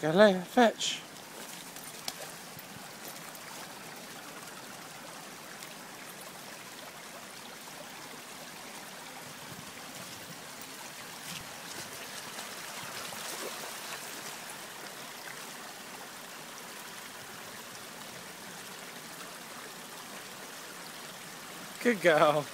Galea, fetch. Good girl.